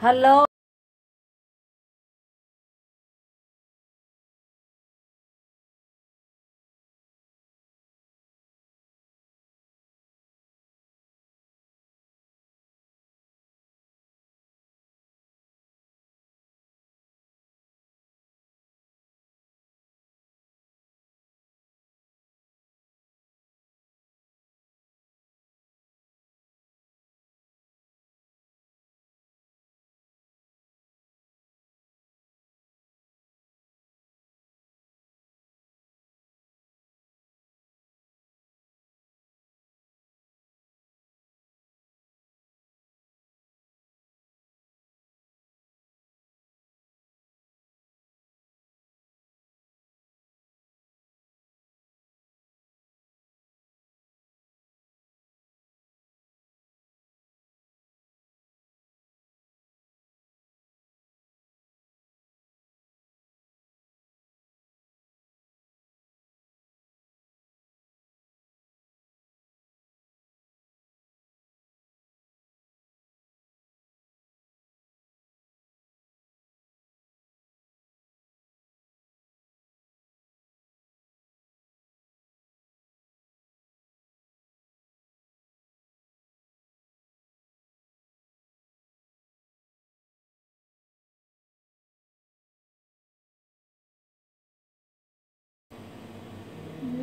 Hello